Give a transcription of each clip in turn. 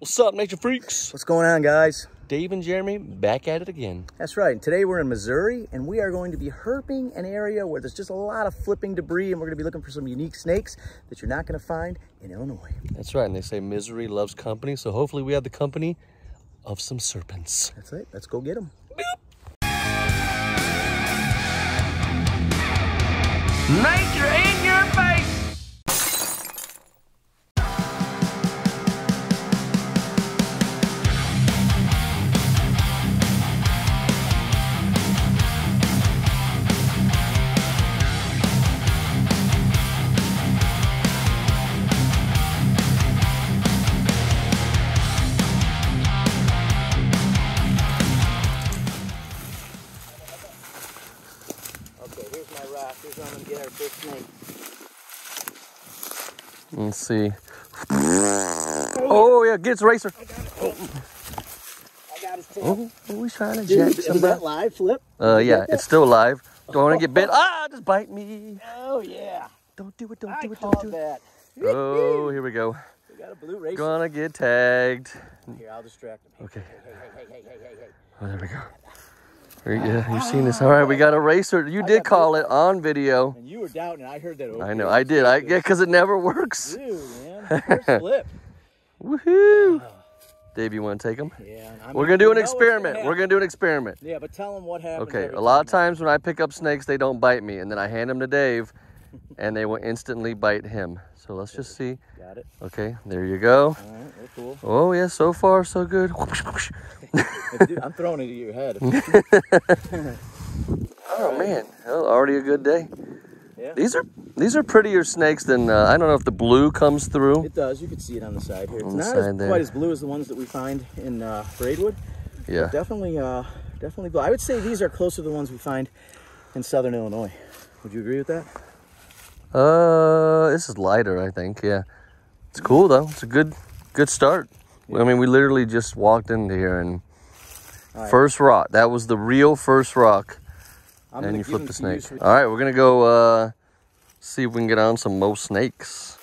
What's up, nature freaks? What's going on, guys? Dave and Jeremy back at it again. That's right. And today we're in Missouri, and we are going to be herping an area where there's just a lot of flipping debris, and we're going to be looking for some unique snakes that you're not going to find in Illinois. That's right. And they say misery loves company, so hopefully we have the company of some serpents. That's it. Let's go get them. Nature Let's see. Oh, yeah, gets racer. I got his tail. Oh, oh he's trying to Dude, jack is somebody. that live flip? Uh, yeah, it's still alive. Don't want to get bit. Ah, just bite me. Oh, yeah. Don't do it, don't I do it, don't do it. that. Oh, here we go. We got a blue racer. Gonna get tagged. Here, I'll distract him. Okay. Hey, hey, hey, hey, hey, hey, hey. Oh, there we go. Yeah, you've seen this. Ah. All right, we got a racer. You did call it on video. And you were doubting, I heard that. I know. I did. I yeah, because it never works. Dude, man. First flip. Woohoo! Ah. Dave, you want to take them? Yeah. I'm We're gonna do an experiment. We're gonna do an experiment. Yeah, but tell them what happened. Okay, a lot of times when I pick up snakes, they don't bite me, and then I hand them to Dave, and they will instantly bite him. So let's just see. Got it. Okay, there you go. All right, we're cool. Oh yeah, so far so good. You- I'm throwing it at your head. Oh man, well, already a good day. Yeah. These are these are prettier snakes than uh, I don't know if the blue comes through. It does. You can see it on the side here. It's On not as, quite as blue as the ones that we find in uh, Braidwood. Yeah. Definitely, uh, definitely blue. I would say these are closer to the ones we find in southern Illinois. Would you agree with that? Uh, this is lighter, I think. Yeah, it's cool though. It's a good good start. I mean, we literally just walked into here and right. first rock. That was the real first rock, I'm and you flip the snake. All right, we're gonna go uh, see if we can get on some more snakes.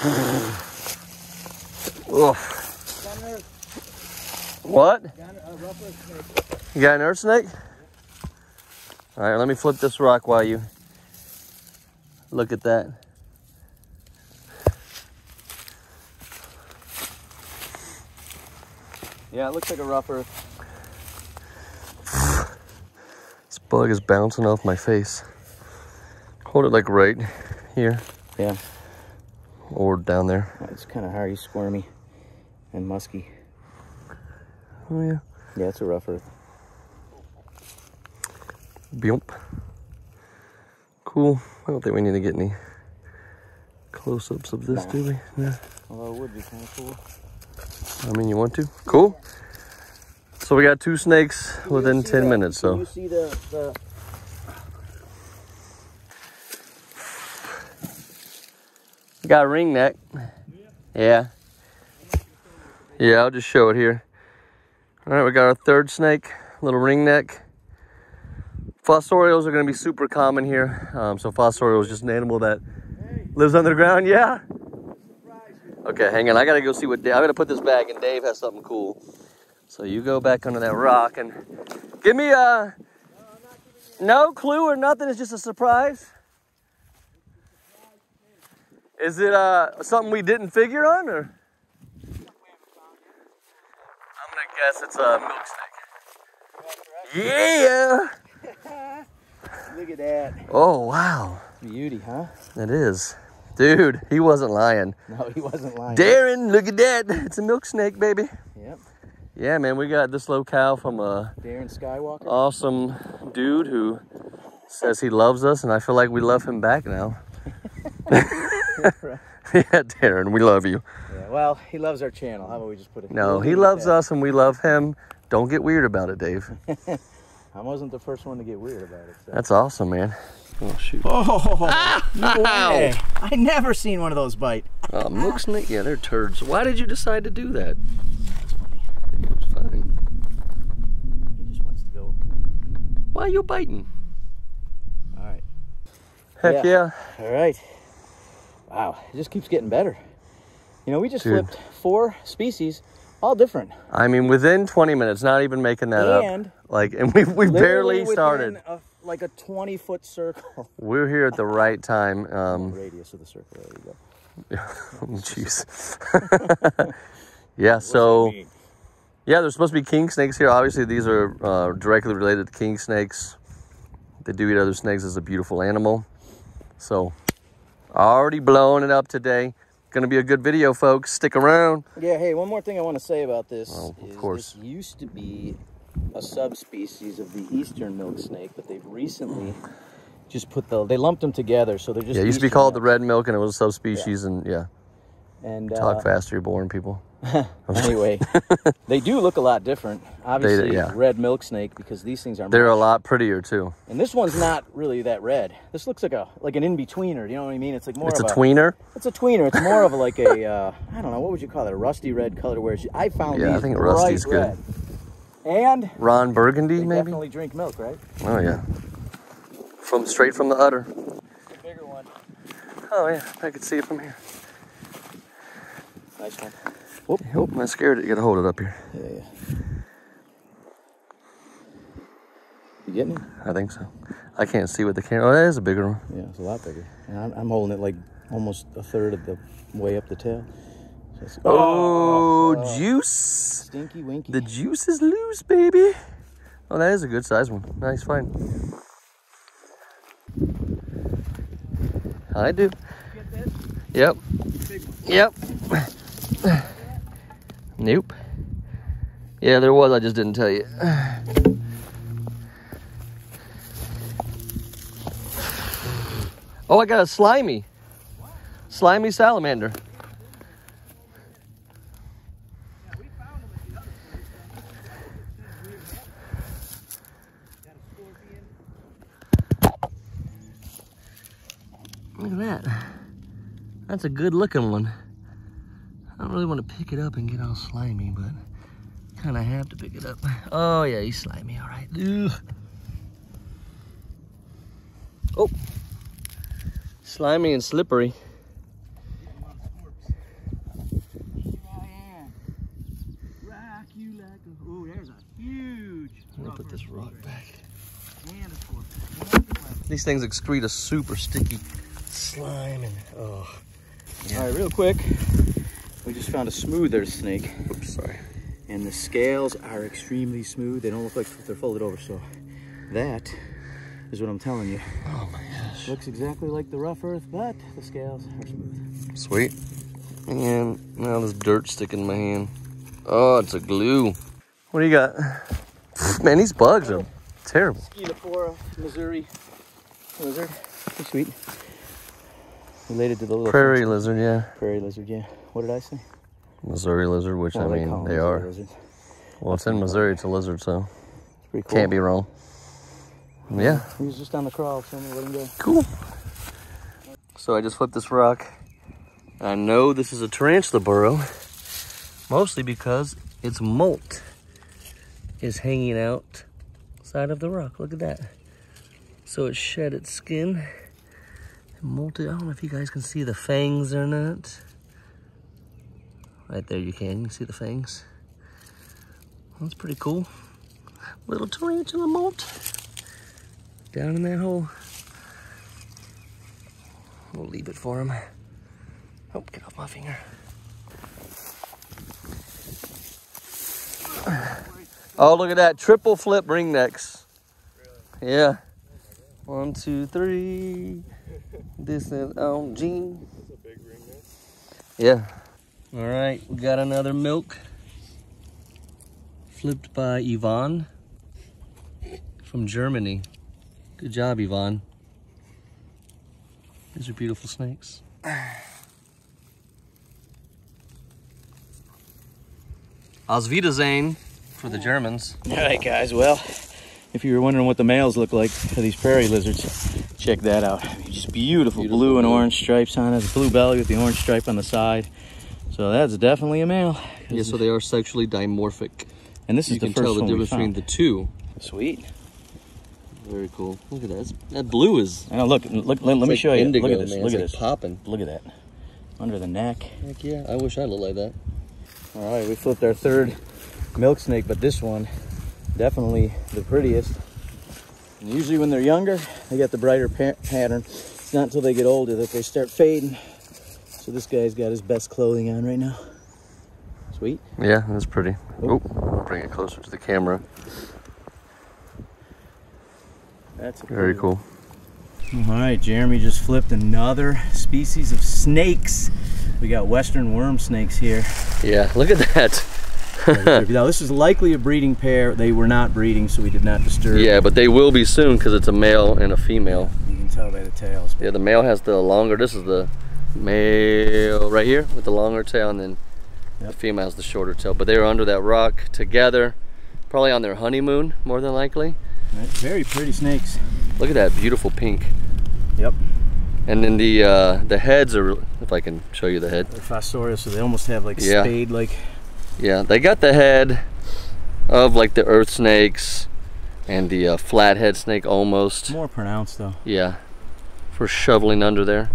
Oof. What? You got an earth snake? All right, let me flip this rock while you look at that. Yeah, it looks like a rough earth. This bug is bouncing off my face. Hold it like right here Yeah, or down there. it's kind of hard. He's squirmy and musky. Oh yeah. Yeah, it's a rough earth. Bump. Cool. I don't think we need to get any close-ups of this, Nah. do we? Yeah. Although it would be kind of cool. I mean, you want to? Cool. So we got two snakes within 10 the- minutes, can so. You see the, the Got a ring neck. Yeah. Yeah, I'll just show it here. All right, we got our third snake, little ring neck. Fossorials are gonna be super common here. Um, so fossorial is just an animal that lives underground. Yeah. Okay, hang on. I gotta go see what Dave. I'm gonna put this back, and Dave has something cool. So you go back under that rock and give me a no clue or nothing. It's just a surprise. Is it uh, something we didn't figure on, or? I'm gonna guess it's a milk snake. Yeah. look at that Oh wow, beauty, huh? that is, dude. He wasn't lying. No, he wasn't lying. Darren, look at that. It's a milk snake, baby. Yep, Yeah, man. We got this locale from a Darren Skywalker. awesome dude who says he loves us, and I feel like we love him back now. yeah, Darren, we love you. Yeah, well, he loves our channel. How about we just put it? No, he loves us and we love him. Don't get weird about it, Dave. I wasn't the first one to get weird about it. So. That's awesome, man. Oh shoot. Oh, no way. I never seen one of those bite. Oh, milk snake. Yeah, they're turds. Why did you decide to do that? That's funny. It was fine. He just wants to go. Why are you biting? All right. Heck yeah. All right. Wow, it just keeps getting better. You know, we just Dude. flipped four species, all different. I mean, within 20 minutes, not even making that And up. Like, and we we barely started. A, like a 20 foot circle. We're here at the right time. Um, Radius of the circle. There you go. Jeez. yeah. So yeah, there's supposed to be king snakes here. Obviously, these are uh, directly related to king snakes. They do eat other snakes. It's a beautiful animal. So already blowing it up today. Gonna be a good video, folks. Stick around. Yeah, hey, one more thing I want to say about this Oh, of is course. this used to be a subspecies of the eastern milk snake, but they've recently just put the they lumped them together, so they're just Yeah, it used to be called the red milk, and it was a subspecies. And yeah, And talk uh, faster, you're boring people. anyway, they do look a lot different. Obviously, yeah. red milk snake because these things are. They're a lot prettier too. And this one's not really that red. This looks like a like an in betweener. You know what I mean? It's like more It's a of tweener. It's a tweener. It's more of like a uh, I don't know what would you call it? A rusty red color. Where I found these. Yeah, I think rusty's good. red. And Ron Burgundy, they maybe. definitely drink milk, right? Oh yeah. From straight from the udder. The bigger one. Oh yeah, I could see it from here. Nice one. Nope, I'm scared it. You gotta hold it up here. Yeah, yeah. You getting it? I think so. I can't see with the camera. Oh, that is a bigger one. Yeah, it's a lot bigger. And I'm, I'm holding it like almost a third of the way up the tail. So it's- Oh, oh, oh, oh. juice. Stinky winky. The juice is loose, baby. Oh, that is a good size one. Nice find. I do. Get this? Yep. Big one. Yep. Nope. Yeah, there was. I just didn't tell you. Oh, I got a slimy. Slimy salamander. Look at that. That's a good looking one. I don't really want to pick it up and get all slimy, but kind of have to pick it up. Oh, yeah, he's slimy. All right. Ugh. Oh. Slimy and slippery. Oh, there's a huge. I'm gonna put this rock back. And a scorpion. These things excrete a super sticky slime and oh. All right, real quick. We just found a smoother snake, Oops, sorry. and the scales are extremely smooth. They don't look like they're folded over, so that is what I'm telling you. Oh my gosh. Looks exactly like the rough earth, but the scales are smooth. Sweet. And now there's dirt sticking in my hand. Oh, it's a glue. What do you got? Man, these bugs are terrible. Sceloporus, Missouri lizard. Pretty sweet. Related to the little Prairie lizard, yeah. prairie lizard, yeah. What did I say? Missouri lizard, which Well, I mean, they are. Well, it's in Missouri, it's a lizard, so It's pretty cool. can't be wrong. Yeah, He was just on the crawl, so I'm gonna let him go. cool. So I just flipped this rock. I know this is a tarantula burrow, mostly because its molt is hanging out side of the rock. Look at that. So it shed its skin and molted. I don't know if you guys can see the fangs or not. Right there you can. You can see the fangs. That's pretty cool. Little tarantula molt down in that hole. We'll leave it for him. Oh, get off my finger. Oh, look at that. Triple flip ring necks. Yeah. One, two, three. This is on Gene. Yeah. All right, we got another milk. Flipped by Yvonne from Germany. Good job, Yvonne. These are beautiful snakes. Auf Wiedersehen for the Germans. All right, guys. Well, if you were wondering what the males look like for these prairie lizards, check that out. Just beautiful, Beautiful blue and orange stripes on it. Blue belly with the orange stripe on the side. So that's definitely a male. Yeah, so they are sexually dimorphic. and this is You the can tell the difference between the two. Sweet. Very cool. Look at that. That blue is. I know. Look, look. Let, let me like show you. indigo, look at this. man. Look It's at like this. popping. Look at that. Under the neck. Heck yeah. I wish I looked like that. All right, we flipped our third milk snake, but this one definitely the prettiest. And usually when they're younger, they got the brighter pa- pattern. It's not until they get older that they start fading. So this guy's got his best clothing on right now. Sweet. Yeah, that's pretty. Oh. Oh, bring it closer to the camera. That's a Very cool. All right, Jeremy just flipped another species of snakes. We got western worm snakes here. Yeah, look at that. now this is likely a breeding pair. They were not breeding, so we did not disturb. Yeah, but they will be soon because it's a male and a female. You can tell by the tails. Yeah, the male has the longer. This is the male right here with the longer tail, and then the Yep. female has the shorter tail. But they were under that rock together, probably on their honeymoon, more than likely. Right, Very pretty snakes. Look at that beautiful pink. Yep. And then the uh, the heads are, if I can show you the head. They're fossorial, so they almost have like Yeah. spade like. Yeah, they got the head of like the earth snakes and the uh, flathead snake almost. More pronounced though. Yeah, for shoveling under there.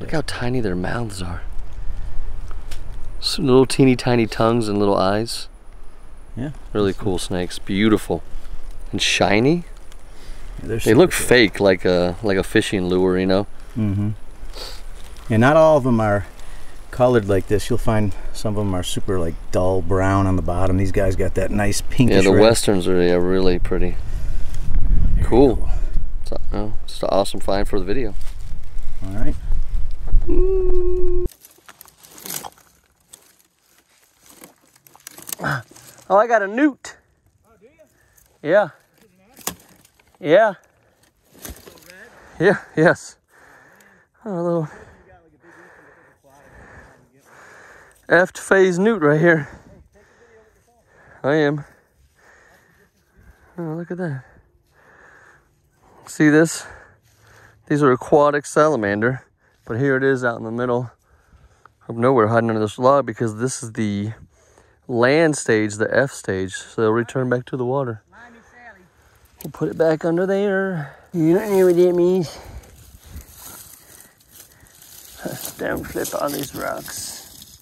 Look how tiny their mouths are. Some little teeny tiny tongues and little eyes. Yeah. Really cool snakes. Beautiful. And shiny. Yeah, They look fake like a like a fishing lure, you know. Mm-hmm. And not all of them are colored like this. You'll find some of them are super like dull brown on the bottom. These guys got that nice pinkish Yeah, the red. westerns are yeah, really pretty. Very Cool. So, oh, just an awesome find for the video. All right. Oh, I got a newt. Oh do you? Yeah. Yeah. Yeah, yes. Oh, a little eft phase newt right here. I am. Oh, look at that. See this? These are aquatic salamander, but here it is out in the middle of nowhere hiding under this log because this is the land stage, the eft stage, so they'll return back to the water. We'll put it back under there. You don't know what that means. Don't flip on these rocks.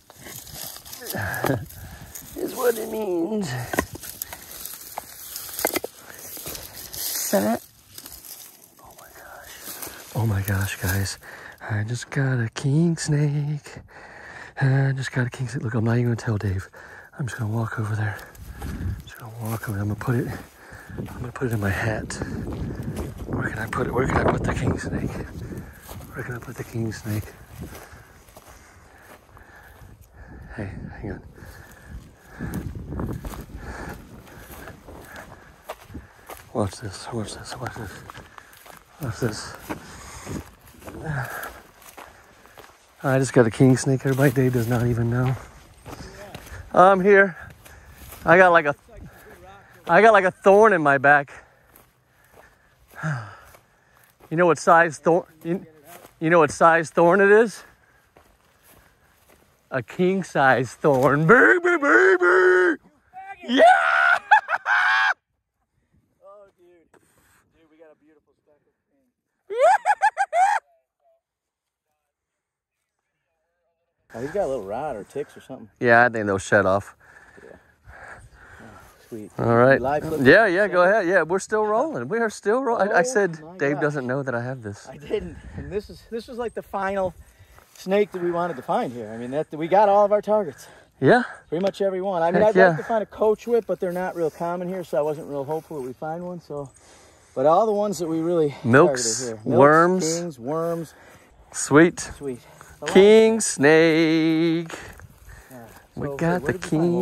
is what it means. That. Oh my gosh. Oh my gosh, guys. I just got a king snake. I just got a king snake. Look, I'm not even gonna tell Dave. I'm just gonna walk over there. I'm just gonna walk over. I'm gonna put it. I'm gonna put it in my hat. Where can I put it? Where can I put the king snake? Where can I put the king snake? Hey, hang on. Watch this. Watch this. Watch this. Watch this. I just got a king snake. Everybody, Dave does not even know. I'm here. I got like a, I got like a thorn in my back. You know what size thorn? You, you know what size thorn it is? A king size thorn, baby, baby. Yeah. Oh, dude. Dude, we got a beautiful speckled Oh, he's got a little rod or ticks or something. Yeah, I think they'll shut off. Sweet. All right. Yeah, yeah, go ahead. Yeah, we're still rolling. We are still rolling. I, I Oh said Dave gosh. doesn't know that I have this. I didn't. And this is this was like the final snake that we wanted to find here. I mean, that we got all of our targets. Yeah, Pretty much every one. I mean, Heck I'd yeah. like to find a coach whip, but they're not real common here, so I wasn't real hopeful that we find one. So, but all the ones that we really Milks, here. worms. kings, worms, sweet. sweet. King snake. We So, got the we? Over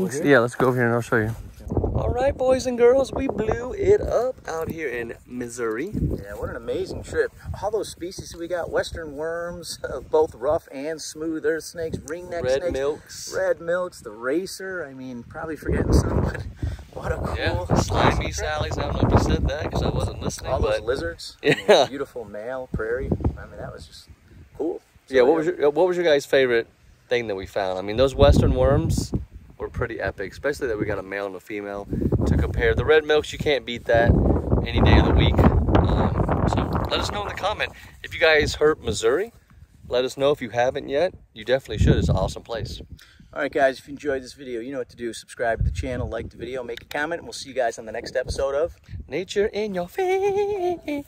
kings. here? Yeah, let's go over here and I'll show you. All right, boys and girls, we blew it up out here in Missouri. Yeah, what an amazing trip. All those species we got, western worms, uh, both rough and smooth earth snakes, ringneck Red snakes, milks. red milks, the racer. I mean, probably forgetting some, but what a cool. Yeah, slimy Sally's. I don't know if you said that because I wasn't listening. All those but lizards. I mean, Yeah. beautiful male prairie. I mean, that was just cool. Yeah, So, what was your what was your guys' favorite thing that we found? I mean, those western worms were pretty epic, especially that we got a male and a female to compare. The red milks, you can't beat that, any day of the week. Um, so let us know in the comment if you guys herped Missouri. Let us know if you haven't yet. You definitely should. It's an awesome place. All right, guys, if you enjoyed this video, you know what to do. Subscribe to the channel, like the video, make a comment, and we'll see you guys on the next episode of Nature in your face.